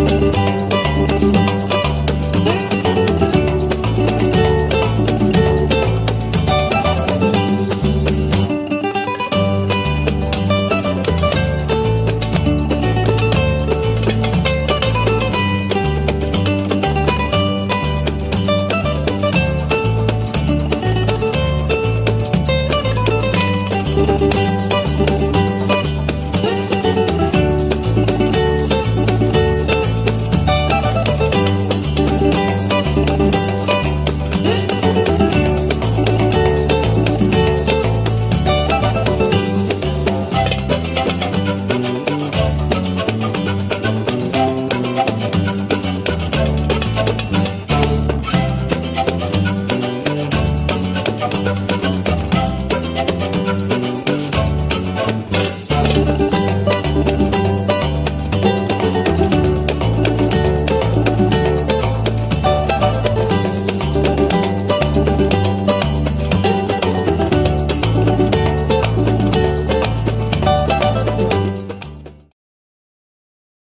Música